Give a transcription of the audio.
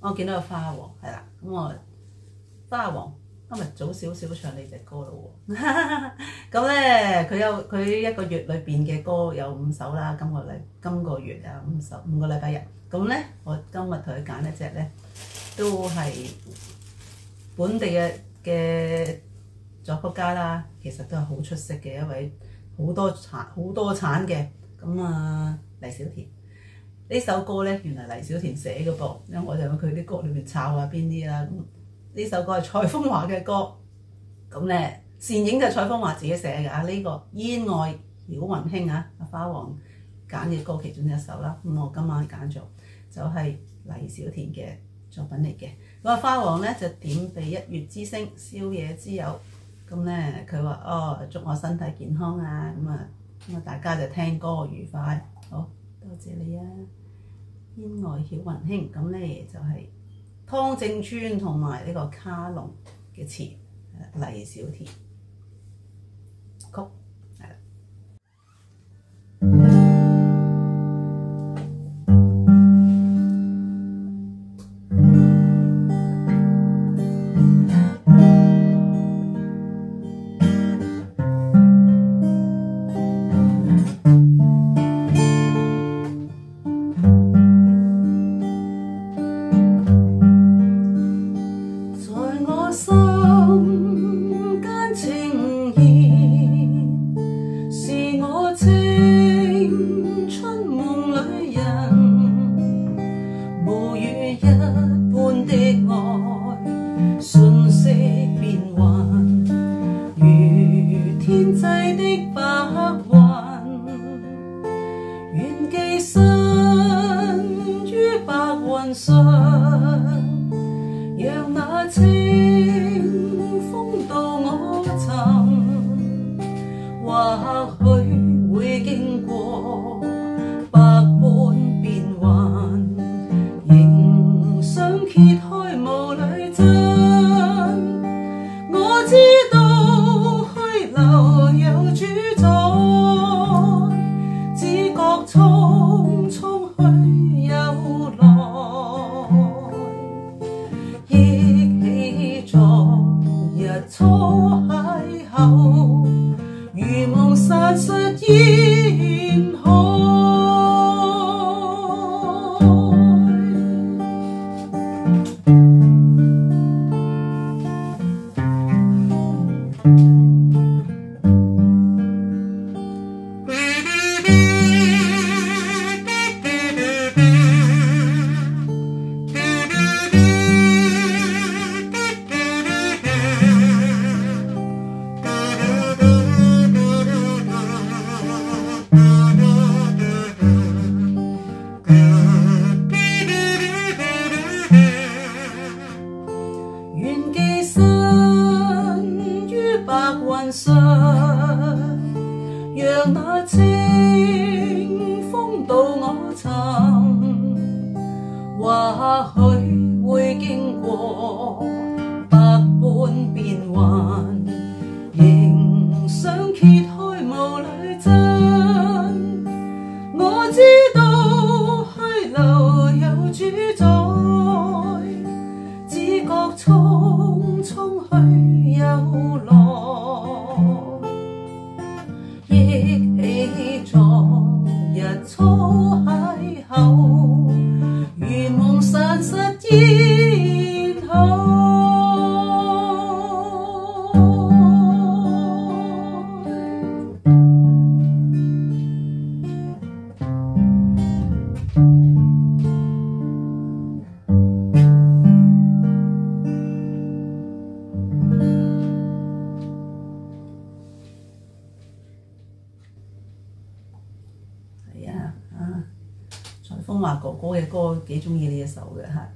我見到個花王係啦，咁我花王今日早少少唱你隻歌咯喎。咁咧佢有佢一個月裏邊嘅歌有五首啦，今個禮今個月啊五首五個禮拜日。咁咧我今日同佢揀一隻咧，都係本地嘅嘅作曲家啦，其實都係好出色嘅一位，好多產好多產嘅。咁啊黎小田呢首歌咧，原來黎小田寫嘅噃，因為我就喺佢啲歌裏面抄下邊啲啦。咁呢首歌係蔡風華嘅歌，咁咧倩影就蔡風華自己寫嘅啊。呢、個《煙外曉雲興》啊，阿花王揀嘅歌其中一首啦。咁我今晚揀咗就係黎小田嘅作品嚟嘅。咁啊花王咧就點俾一月之星，宵夜之友。咁咧佢話哦，祝我身體健康啊！咁啊咁啊，大家就聽歌愉快。好多謝你啊！煙外曉雲輕，咁咧就係、湯正川同埋呢個卡龍嘅詞，黎小田。我心間情意，是我青春夢裏人，無如一般的愛，瞬息變幻，如天際的白雲，願寄身於白雲上。或許會經過百般變幻，仍想揭開霧裏真。我知道虛流有主宰，只覺匆匆去又來。憶起昨日初那清風到我尋，或許會經過風，華哥哥嘅歌幾中意呢一首嘅嚇。